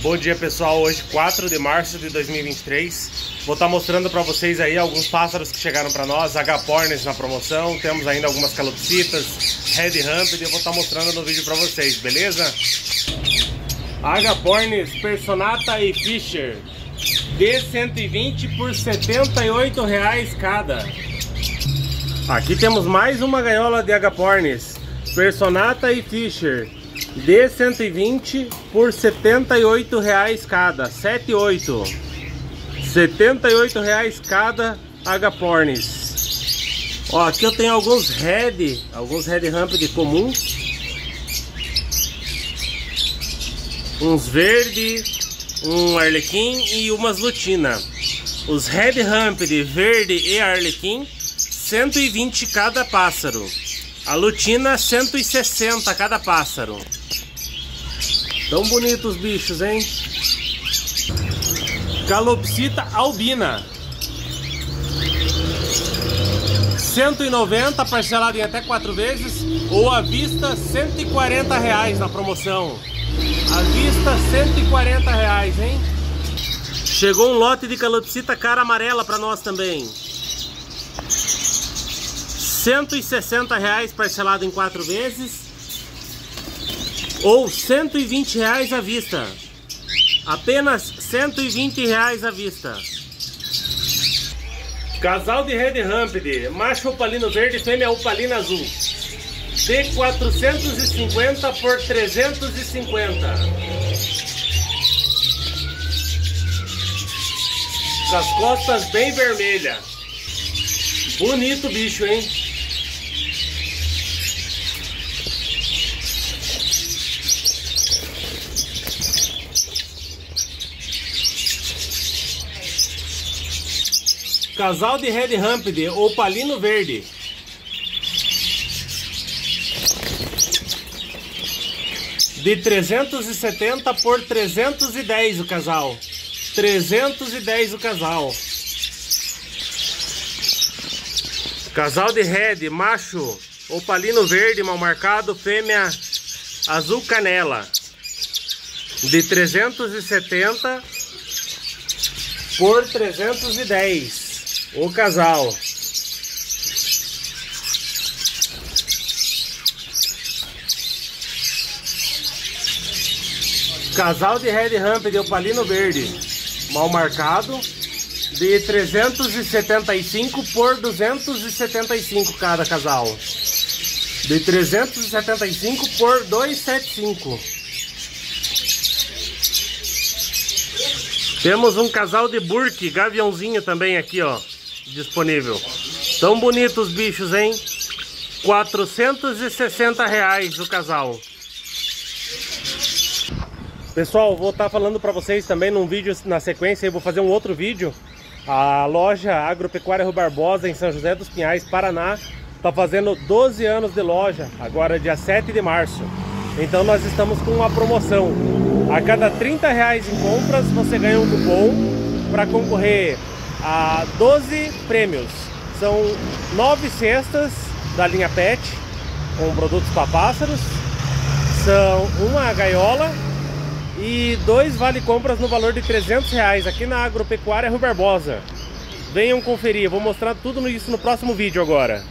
Bom dia pessoal, hoje 4 de março de 2023 Vou estar mostrando para vocês aí alguns pássaros que chegaram para nós. Agapornis na promoção, temos ainda algumas calopsitas, Red Ramped Eu vou estar mostrando no vídeo para vocês, beleza? Agapornis, Personata e Fischer. D120 por 78 reais cada. Aqui temos mais uma gaiola de Agapornis Personata e Fischer D120 por 78 reais cada, 78. 78 reais cada agapornis. Ó, aqui eu tenho alguns red, alguns red ramped comum. Uns verde, um arlequim e umas lutina. Os red ramped verde e arlequim, 120 cada pássaro. A lutina 160 cada pássaro. Tão bonitos os bichos, hein? Calopsita albina. 190 parcelado em até quatro vezes ou à vista 140 reais na promoção. À vista 140 reais, hein? Chegou um lote de calopsita cara amarela para nós também. 160 reais parcelado em quatro vezes ou 120 reais à vista. Apenas 120 reais à vista. Casal de Red Ramped, macho opalino verde, fêmea opalina azul. De 450 por 350. Com as costas bem vermelhas. Bonito bicho, hein? Casal de Red Ramped ou Palino Verde. De 370 por 310 o casal. 310 o casal. Casal de Red, macho, opalino verde mal marcado, fêmea azul canela. De 370 por 310 o casal. Casal de Red Ramp de opalino verde, mal marcado, de 375 por 275 cada casal. De 375 por 275. Temos um casal de burke, gaviãozinho também aqui, ó disponível. Tão bonitos os bichos, hein? 460 reais o casal. Pessoal, vou estar tá falando para vocês também num vídeo na sequência, eu vou fazer um outro vídeo. A loja Agropecuária Rui Barbosa em São José dos Pinhais, Paraná, está fazendo 12 anos de loja, agora dia 7 de março. Então nós estamos com uma promoção. A cada 30 reais em compras você ganha um cupom para concorrer a 12 prêmios. São nove cestas da linha PET com produtos para pássaros. São uma gaiola e dois vale compras no valor de 300 reais aqui na Agropecuária Rui Barbosa. Venham conferir, vou mostrar tudo isso no próximo vídeo agora.